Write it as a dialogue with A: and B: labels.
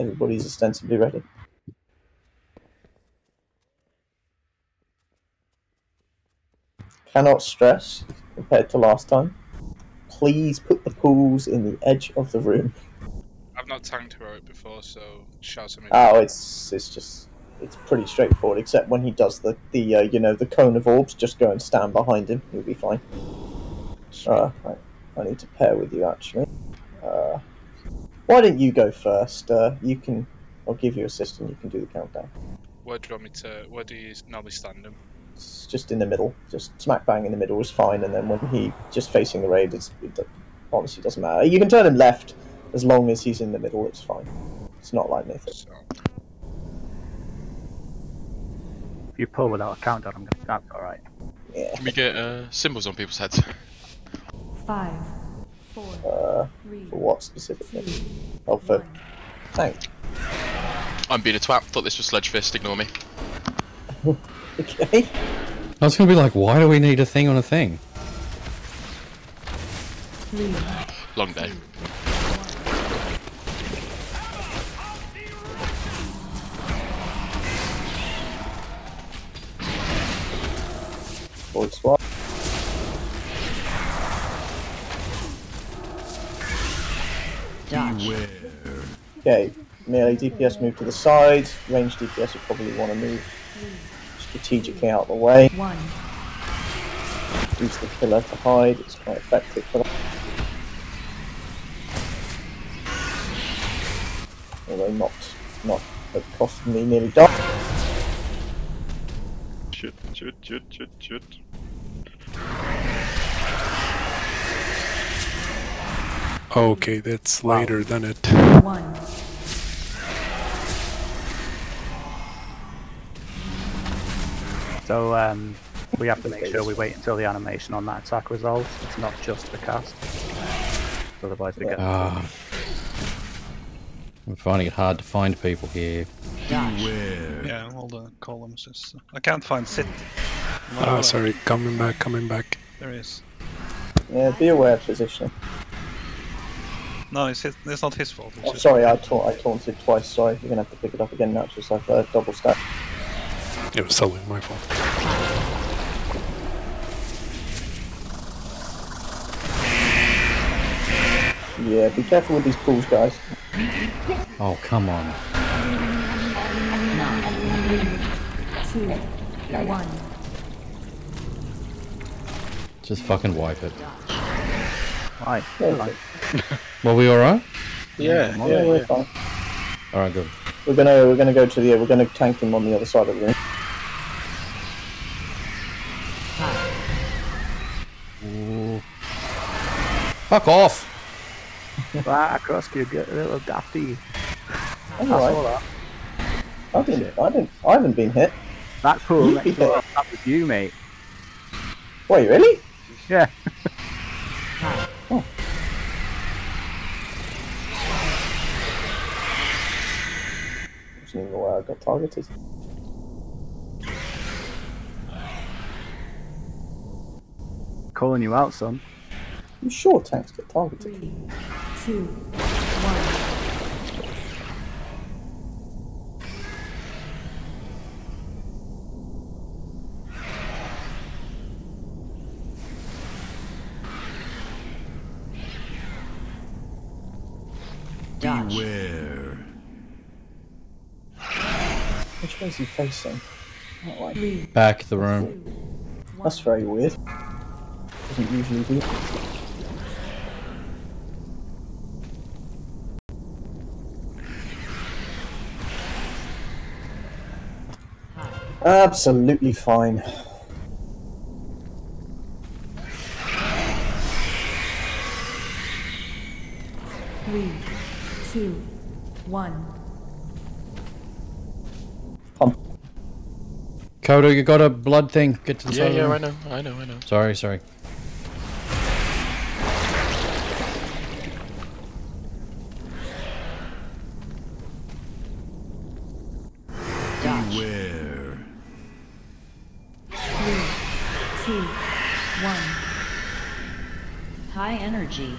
A: Everybody's ostensibly ready. Cannot stress, compared to last time, please put the pools in the edge of the room.
B: I've not tanked heroic before, so shout me.
A: Oh, it's it's just it's pretty straightforward. Except when he does the the uh, you know the cone of orbs, just go and stand behind him. You'll be fine. Uh, I, I need to pair with you actually. Why don't you go first? Uh, you can. I'll give you assist and you can do the countdown.
B: Where do you want me to? Where do you normally stand him?
A: It's just in the middle, just smack bang in the middle is fine. And then when he just facing the raid, it's, it honestly doesn't matter. You can turn him left as long as he's in the middle. It's fine. It's not like Mythic.
B: So,
C: If you pull without a countdown, I'm gonna. That's all right.
A: Yeah.
D: Can we get uh, symbols on people's heads?
E: Five, four,
A: Uh,
E: three,
A: for what specifically? Oh, for tank.
D: I'm being a twat. Thought this was Sludgefist. Ignore me.
A: Okay.
F: I was gonna be like, why do we need a thing on a thing?
E: three,
D: Long day.
A: Void swap.
E: Dodge,
A: Okay. Melee DPS move to the side. Range DPS would probably want to move strategically out of the way.
E: one,
A: Use the pillar to hide. It's quite effective for that. Although not not at the cost me nearly dying.
G: Shoot, shoot, shoot, shoot, shoot.
H: Okay, that's later than it.
E: one,
C: So um, we have to make sure we wait until the animation on that attack resolves. It's not just the cast. Otherwise, we get.
F: Ah. I'm finding it hard to find people here.
E: dodge,
G: Yeah, all the columns is. I can't find sit.
H: Ah, sorry, coming back, coming back.
G: There is.
A: Yeah, be aware of positioning.
G: No, it's his, it's not his fault. It's
A: Oh, sorry, I, ta- I taunted twice. Sorry, you're gonna have to pick it up again now. It's just like a double stack.
H: It was totally my fault.
A: Yeah, be careful with these pools, guys.
F: Oh, come on.
E: nine, two, one,
F: Just fucking wipe it.
C: Right.
A: Yeah,
C: right.
F: Were we alright?
A: yeah, yeah, we're fine.
F: Alright, good.
A: We're gonna we're gonna go to the we're gonna tank him on the other side of the room.
F: Ooh. Fuck off!
C: Ah, Krusky, get a little dafty.
A: All
C: That's all
A: right.
C: that.
A: I've been I didn't I haven't been hit.
C: That's cool.
A: You
C: next
A: did
C: door, that was you, mate.
A: Wait, really?
C: Yeah.
A: Wasn't even I got targeted.
C: Calling you out, son.
A: I'm sure tanks get targeted.
E: three, two, one. Dodge.
A: Which way is he facing? Not like
E: Three,
F: Back the room.
E: two,
A: that's very weird. Doesn't usually do. Absolutely fine.
E: three, two, one.
F: Kodo, you got a blood thing. Get to the
D: Yeah,
F: side
D: yeah,
F: of the
D: I know, I know, I know.
F: Sorry, sorry.
E: Dodge. Three, two, one. High energy.